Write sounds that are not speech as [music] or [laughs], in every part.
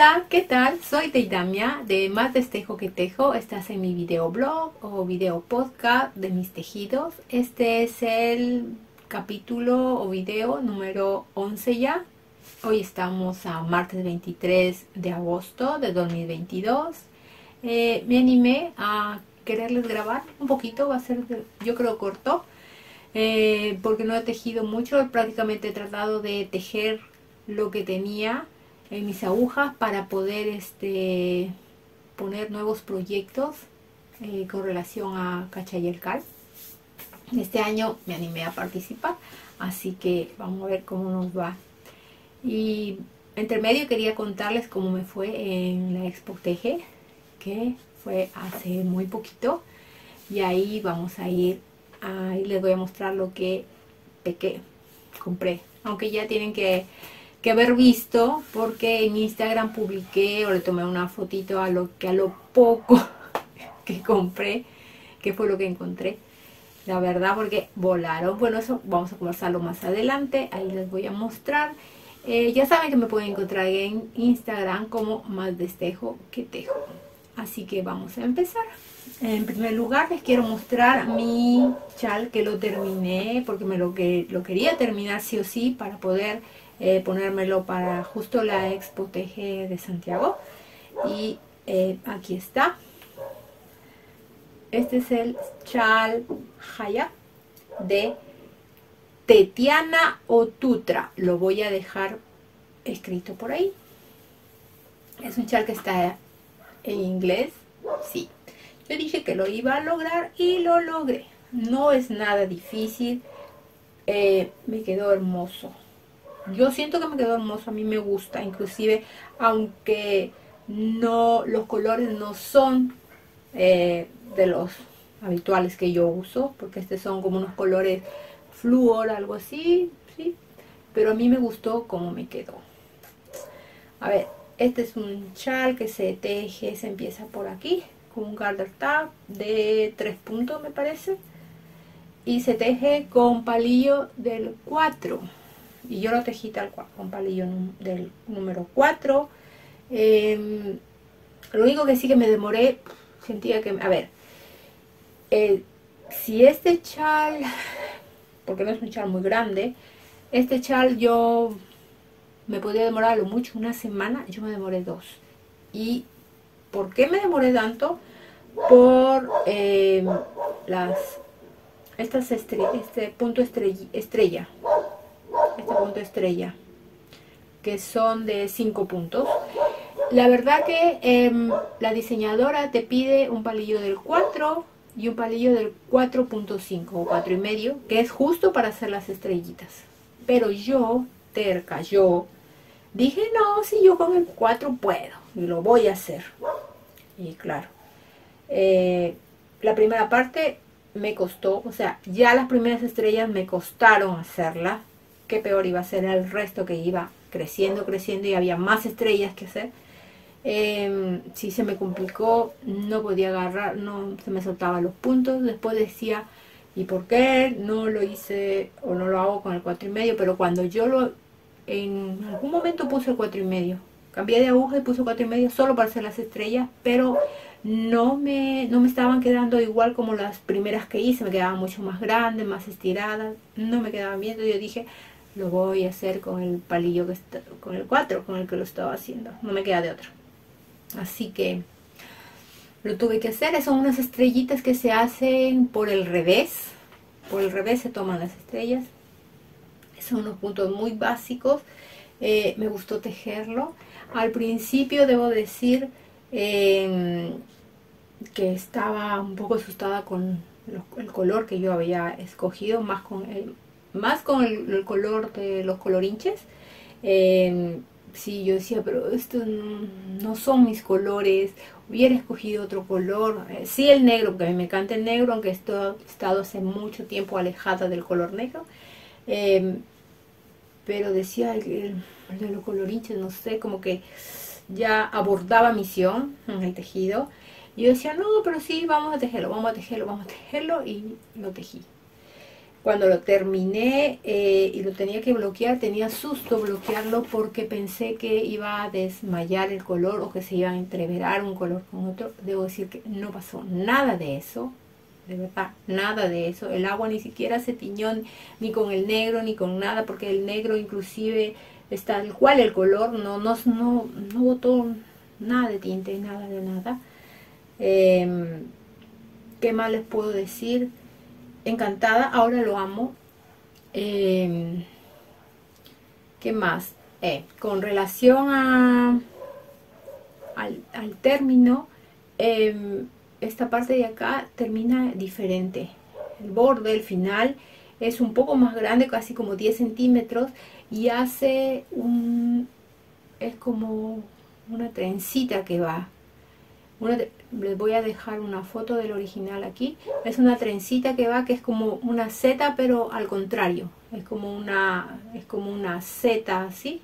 Hola, ¿qué tal? Soy Deidamia de Más Destejo que Tejo. Estás en mi videoblog o video podcast de mis tejidos. Este es el capítulo o video número 11 ya. Hoy estamos a martes 23 de agosto de 2022. Eh, me animé a quererles grabar un poquito, va a ser yo creo corto, eh, porque no he tejido mucho, prácticamente he tratado de tejer lo que tenía en mis agujas para poder este, poner nuevos proyectos eh, con relación a Cachayelcal. Este año me animé a participar, así que vamos a ver cómo nos va. Y entre medio quería contarles cómo me fue en la Expo Teje, que fue hace muy poquito. Y ahí vamos a ir, ahí les voy a mostrar lo que pequé, compré. Aunque ya tienen que que haber visto porque en Instagram publiqué o le tomé una fotito a lo que a lo poco [laughs] que compré, que fue lo que encontré. La verdad porque volaron. Bueno, eso vamos a conversarlo más adelante. Ahí les voy a mostrar. Eh, ya saben que me pueden encontrar en Instagram como más destejo que tejo. Así que vamos a empezar. En primer lugar les quiero mostrar mi chal que lo terminé porque me lo, que, lo quería terminar sí o sí para poder eh, ponérmelo para justo la Expo TG de Santiago. Y eh, aquí está. Este es el chal Haya de Tetiana Otutra. Lo voy a dejar escrito por ahí. Es un chal que está en inglés. Sí. Yo dije que lo iba a lograr y lo logré. No es nada difícil. Eh, me quedó hermoso. Yo siento que me quedó hermoso, a mí me gusta, inclusive aunque no los colores no son eh, de los habituales que yo uso, porque estos son como unos colores flúor, algo así, sí, pero a mí me gustó cómo me quedó. A ver, este es un chal que se teje, se empieza por aquí, con un garter tab de tres puntos me parece, y se teje con palillo del 4 y yo lo tejí tal cual, con palillo del número 4. Em, lo único que sí que me demoré, sentía que, a ver, eh, si este chal, porque no es un chal muy grande, este chal yo me podía demorar lo mucho una semana, yo me demoré dos. ¿Y por qué me demoré tanto? Por em, las estas este punto estrella punto estrella, que son de 5 puntos. La verdad que em, la diseñadora te pide un palillo del 4 y un palillo del 4.5 o 4,5, que es justo para hacer las estrellitas. Pero yo, terca, yo dije, no, si yo con el 4 puedo y lo voy a hacer. Y claro, eh, la primera parte me costó, o sea, ya las primeras estrellas me costaron hacerla qué peor iba a ser el resto que iba creciendo, creciendo y había más estrellas que hacer. Eh, si se me complicó, no podía agarrar, no se me soltaban los puntos. Después decía, ¿y por qué no lo hice o no lo hago con el cuatro y medio? Pero cuando yo lo, en algún momento puse el cuatro y medio, cambié de aguja y puse cuatro y medio solo para hacer las estrellas, pero no me, no me estaban quedando igual como las primeras que hice, me quedaban mucho más grandes, más estiradas, no me quedaban bien. Yo dije, lo voy a hacer con el palillo que está, con el 4 con el que lo estaba haciendo. No me queda de otro. Así que lo tuve que hacer. Son unas estrellitas que se hacen por el revés. Por el revés se toman las estrellas. Son unos puntos muy básicos. Eh, me gustó tejerlo. Al principio debo decir em, que estaba un poco asustada con el color que yo había escogido más con el más con el, color de los colorinches. Eh, sí, yo decía, pero estos no, son mis colores, hubiera escogido otro color. Eh, sí, el negro, porque a mí me encanta el negro, aunque he estado hace mucho tiempo alejada del color negro. Em, pero decía el, de los colorinches, no sé, como que ya abordaba misión en el tejido. Y yo decía, no, pero sí, vamos a tejerlo, vamos a tejerlo, vamos a tejerlo, y lo tejí. Cuando lo terminé eh, y lo tenía que bloquear, tenía susto bloquearlo porque pensé que iba a desmayar el color o que se iba a entreverar un color con otro. Debo decir que no pasó nada de eso, de verdad, nada de eso. El agua ni siquiera se tiñó ni con el negro ni con nada, porque el negro inclusive está tal cual el color, no, no, no, no botó nada de tinte, nada de nada. Em, ¿Qué más les puedo decir? Encantada, ahora lo amo. Em, ¿Qué más? Eh, con relación a, al, término, em, esta parte de acá termina diferente. El borde, el final, es un poco más grande, casi como 10 centímetros, y hace un... es como una trencita que va. Una, les voy a dejar una foto del original aquí. Es una trencita que va que es como una Z pero al contrario. Es como una es como una Z así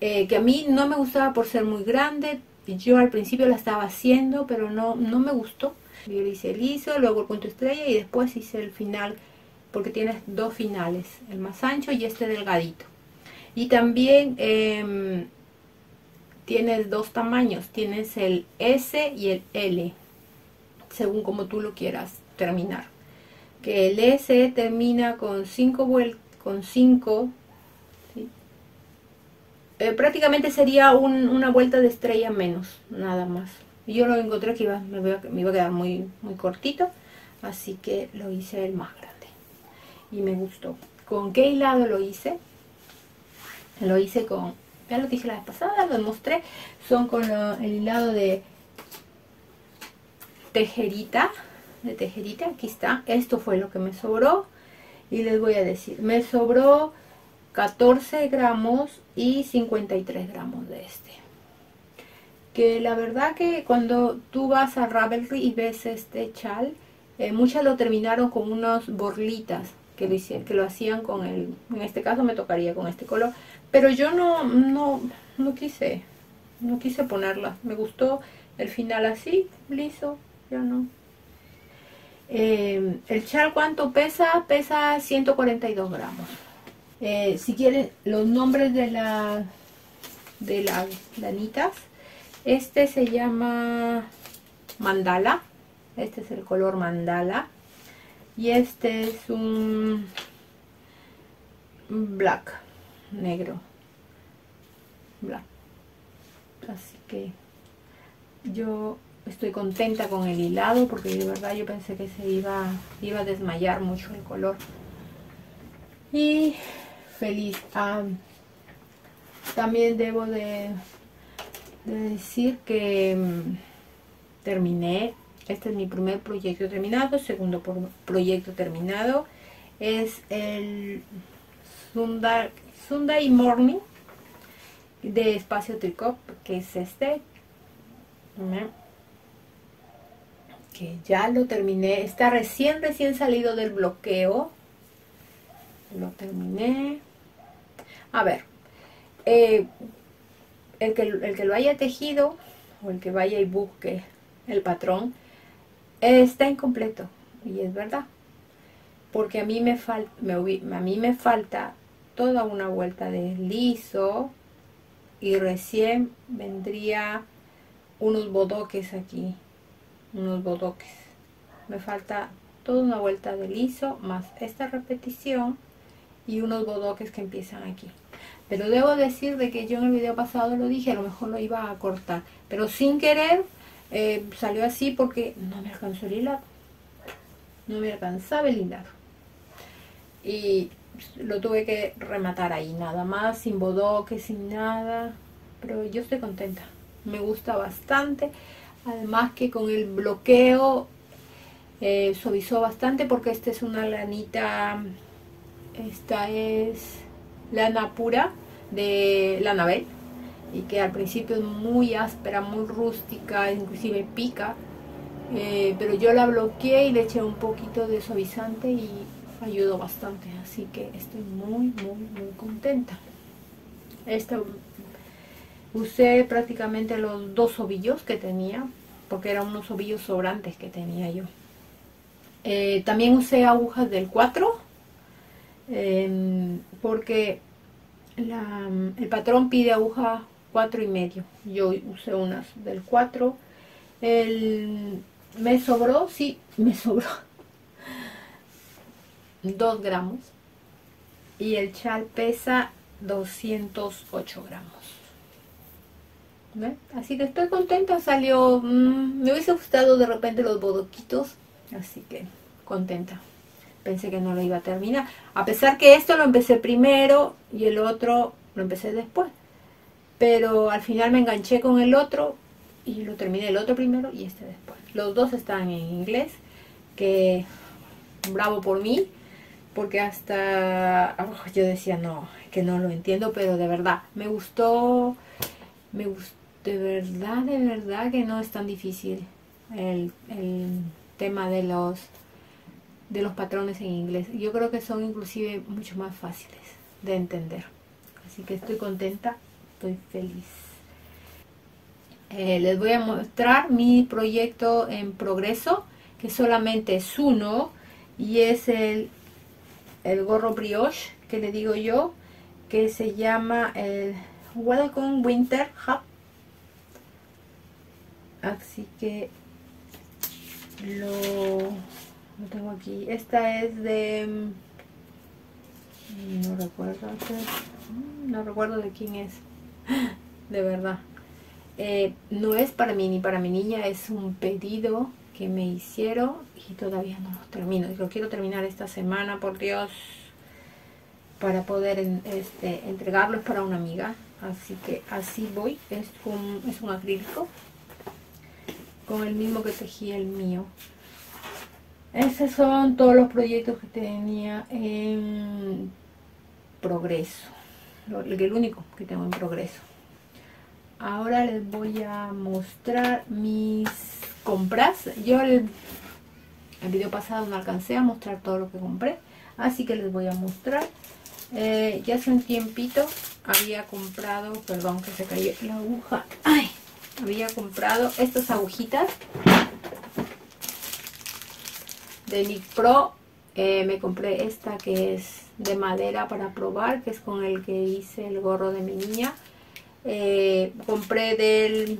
eh, que a mí no me gustaba por ser muy grande. Yo al principio la estaba haciendo pero no, no me gustó. Yo le hice liso, luego el punto estrella y después hice el final porque tienes dos finales el más ancho y este delgadito. Y también eh, tienes dos tamaños, tienes el S y el L, según como tú lo quieras terminar. Que el S termina con 5 vueltas, con 5, eh, prácticamente sería una vuelta de estrella menos, nada más. Yo lo encontré que iba, me, iba, a quedar muy, muy cortito, así que lo hice el más grande. Y me gustó. ¿Con qué hilado lo hice? Lo hice con ya lo dije la vez pasada, lo mostré, son con el hilado de tejerita, de tejerita, aquí está, esto fue lo que me sobró, y les voy a decir, me sobró 14 gramos y 53 gramos de este. Que la verdad que cuando tú vas a Ravelry y ves este chal, eh, muchas lo terminaron con unas borlitas que lo, que lo hacían con el, en este caso me tocaría con este color, pero yo no, no, no quise, no quise ponerla. Me gustó el final así, liso, ya no. Eh, el chal, ¿cuánto pesa? Pesa 142 gramos. Eh, si quieren los nombres de la de las lanitas, este se llama mandala. Este es el color mandala. Y este es un black negro. Así que yo estoy contenta con el hilado porque de verdad yo pensé que se iba, iba a desmayar mucho el color. Y feliz. Ah, también debo de, decir que mm, terminé este es mi primer proyecto terminado segundo proyecto terminado es el Sundar Sunday Morning de Espacio Tricot, que es este. Que ya lo terminé. Está recién, recién salido del bloqueo. Lo terminé. A ver. Eh, el, que, el que lo haya tejido o el que vaya y busque el patrón está incompleto. Y es verdad. Porque a mí me, falta a mí me falta toda una vuelta de liso y recién vendría unos bodoques aquí unos bodoques me falta toda una vuelta de liso más esta repetición y unos bodoques que empiezan aquí pero debo decir de que yo en el video pasado lo dije a lo mejor lo iba a cortar pero sin querer eh, salió así porque no me alcanzó el hilado no me alcanzaba el hilado y lo tuve que rematar ahí, nada más, sin bodoque, sin nada. Pero yo estoy contenta, me gusta bastante. Además que con el bloqueo eh, suavizó bastante porque esta es una lanita, esta es lana pura de la nave y que al principio es muy áspera, muy rústica, inclusive pica. Eh, pero yo la bloqueé y le eché un poquito de suavizante y ayudó bastante así que estoy muy muy muy contenta esta usé prácticamente los dos ovillos que tenía porque eran unos ovillos sobrantes que tenía yo Eh, también usé agujas del 4 em, porque el patrón pide aguja 4 y medio. Yo usé unas del 4. El, me sobró, sí, me sobró [laughs] 2 gramos. Y el chal pesa 208 gramos. Así que estoy contenta, salió, mm, me hubiese gustado de repente los bodoquitos, así que contenta. Pensé que no lo iba a terminar, a pesar que esto lo empecé primero y el otro lo empecé después. Pero al final me enganché con el otro y lo terminé el otro primero y este después. Los dos están en inglés, que bravo por mí, porque hasta oh, yo decía no, que no lo entiendo, pero de verdad, me gustó, me gustó de verdad, de verdad que no es tan difícil el, tema de los de los patrones en inglés. Yo creo que son inclusive mucho más fáciles de entender. Así que estoy contenta, estoy feliz. Eh, les voy a mostrar mi proyecto en progreso, que solamente es uno, y es el, el gorro brioche, que le digo yo, que se llama el Welcome Winter Hub. Así que lo, lo tengo aquí. Esta es de mm, no recuerdo no recuerdo de quién es [laughs] de verdad eh, no es para mí ni para mi niña es un pedido que me hicieron y todavía no lo termino lo quiero terminar esta semana por Dios para poder este, entregarlo es para una amiga así que así voy es un, es un acrílico con el mismo que tejí el mío. Esos son todos los proyectos que tenía en progreso. El único que tengo en progreso. Ahora les voy a mostrar mis compras. Yo el, el video pasado no alcancé a mostrar todo lo que compré. Así que les voy a mostrar. Eh, ya hace un tiempito había comprado, perdón que se cayó la aguja. Ay, había comprado estas agujitas de Nick Pro. Eh, me compré esta que es de madera para probar, que es con el que hice el gorro de mi niña. Eh, compré del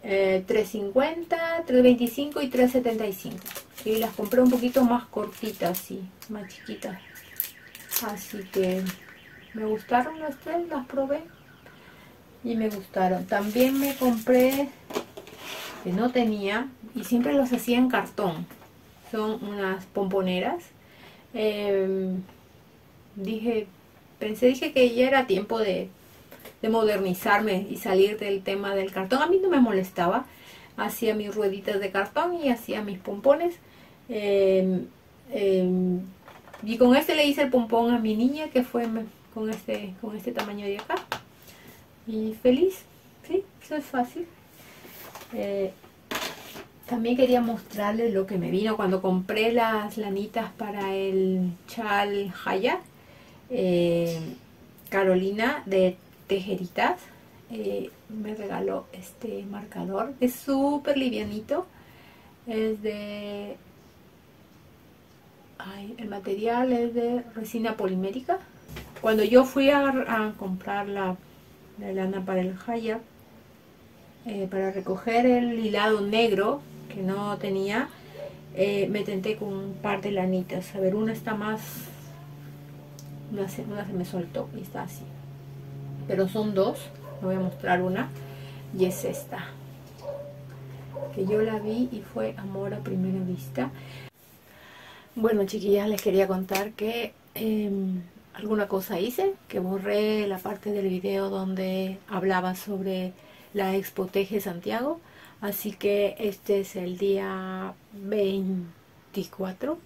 350, eh, 325 y 375. Y las compré un poquito más cortitas, sí, más chiquitas. Así que me gustaron las tres, las probé y me gustaron. También me compré, que no tenía, y siempre los hacía en cartón. Son unas pomponeras. Em, dije, pensé, dije que ya era tiempo de, de modernizarme y salir del tema del cartón. A mí no me molestaba. Hacía mis rueditas de cartón y hacía mis pompones. Em, em, y con este le hice el pompón a mi niña que fue con este, con este tamaño de acá y feliz. Sí, eso es fácil. Eh, también quería mostrarles lo que me vino cuando compré las lanitas para el chal Haya. Eh, Carolina de Tejeritas eh, me regaló este marcador. Es súper livianito. Es de... el material es de resina polimérica. Cuando yo fui a, comprar la la lana para el jaya eh, para recoger el hilado negro que no tenía eh, me tenté con un par de lanitas. A ver una está más una se, se me soltó y está así. Pero son dos voy a mostrar una y es esta que yo la vi y fue amor a primera vista. Bueno chiquillas les quería contar que em, alguna cosa hice, que borré la parte del video donde hablaba sobre la Expo Teje Santiago. Así que este es el día 24,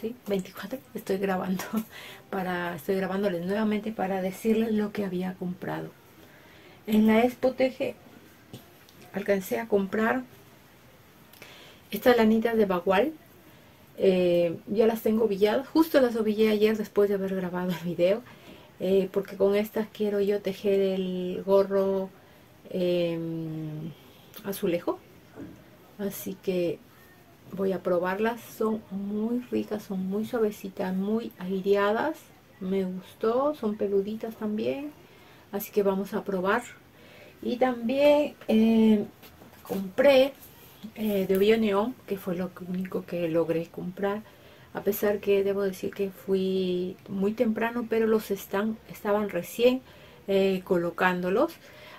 ¿sí? 24, estoy grabando, [laughs] para, estoy grabándoles nuevamente para decirles lo que había comprado. En la Expo Teje alcancé a comprar estas lanitas de bagual eh, ya las tengo villadas, justo las ovillé ayer después de haber grabado el video, eh, porque con estas quiero yo tejer el gorro em, azulejo, así que voy a probarlas. Son muy ricas, son muy suavecitas, muy aireadas. Me gustó, son peluditas también. Así que vamos a probar. Y también eh, compré eh, de Bio que fue lo único que logré comprar. A pesar que debo decir que fui muy temprano, pero los están, estaban recién eh, colocándolos.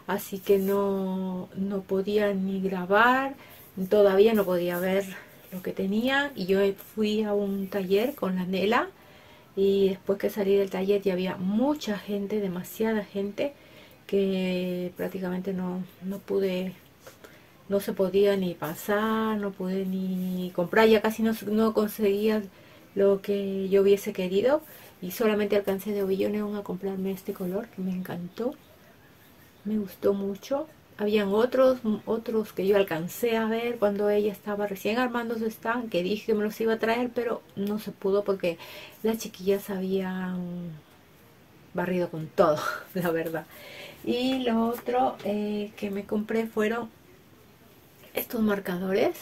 Así que no, no podía ni grabar, todavía no podía ver lo que tenía. Y yo fui a un taller con la Nela. Y después que salí del taller ya había mucha gente, demasiada gente, que prácticamente no, no pude no se podía ni pasar, no pude ni comprar, ya casi no, no conseguía lo que yo hubiese querido y solamente alcancé de Ovillo Neón a comprarme este color que me encantó, me gustó mucho. Habían otros, otros que yo alcancé a ver cuando ella estaba recién armando su stand, que dije que me los iba a traer, pero no se pudo porque las chiquillas habían barrido con todo, [laughs] la verdad. Y lo otro eh, que me compré fueron estos marcadores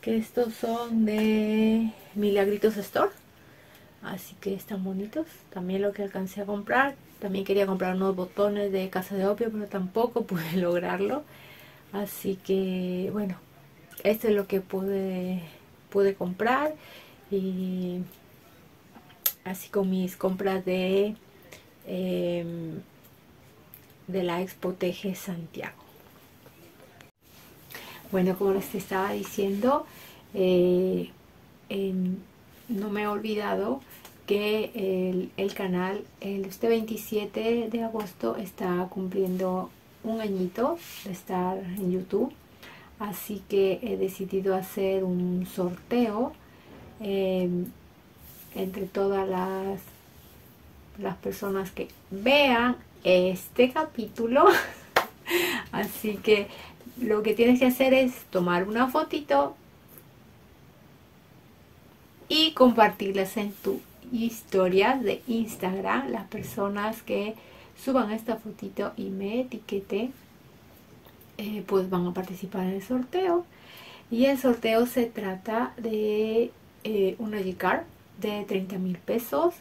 que estos son de Milagritos Store así que están bonitos también lo que alcancé a comprar también quería comprar unos botones de casa de opio pero tampoco [laughs] pude lograrlo. Así que bueno esto es lo que pude pude comprar. Y así con mis compras de em, de la Expo TG Santiago. Bueno, como les estaba diciendo, eh, no me he olvidado que el, canal el, este 27 de agosto está cumpliendo un añito de estar en YouTube. Así que he decidido hacer un sorteo em, entre todas las, las personas que vean este capítulo. [laughs] Así que lo que tienes que hacer es tomar una fotito y compartirlas en tu historia de Instagram. Las personas que suban esta fotito y me etiqueten, eh, pues van a participar en el sorteo. Y el sorteo se trata de eh, una G-Card de 30 mil pesos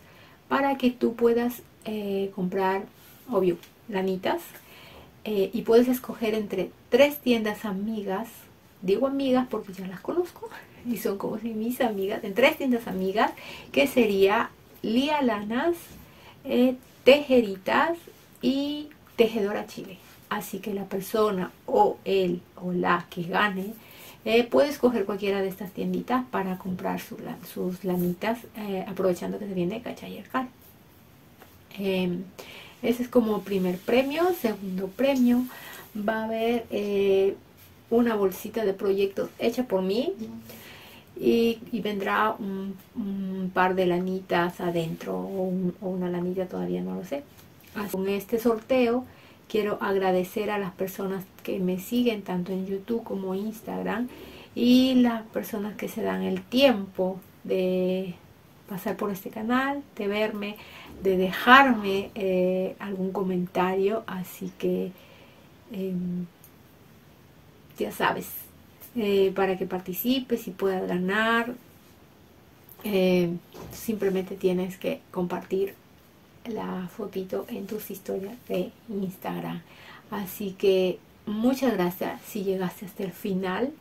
para que tú puedas eh, comprar, obvio, lanitas eh, y puedes escoger entre tres tiendas amigas, digo amigas porque ya las conozco y son como si mis amigas, en tres tiendas amigas que sería Lía Lanas, eh, Tejeritas y Tejedora Chile. Así que la persona o él o la que gane eh, puede escoger cualquiera de estas tienditas para comprar sus lanitas aprovechando que se viene Cachayercal. Em, ese es como primer premio. Segundo premio va a haber eh, una bolsita de proyectos hecha por mí y, vendrá un, par de lanitas adentro o, una lanita todavía no lo sé. Con este sorteo quiero agradecer a las personas que me siguen tanto en YouTube como Instagram y las personas que se dan el tiempo de pasar por este canal, de verme, de dejarme eh, algún comentario, así que em, ya sabes, eh, para que participes y puedas ganar, eh, simplemente tienes que compartir la fotito en tus historias de Instagram. Así que muchas gracias si llegaste hasta el final.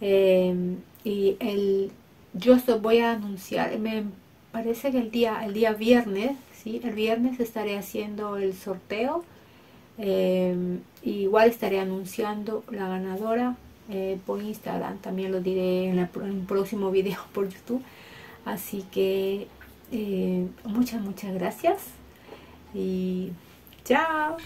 Em, y el, yo voy a anunciar, me parece que el día, el día viernes, ¿sí? El viernes estaré haciendo el sorteo. Em, igual estaré anunciando la ganadora eh, por Instagram. También lo diré en, el próximo video [laughs] por YouTube. Así que eh, muchas, muchas gracias. Y chao.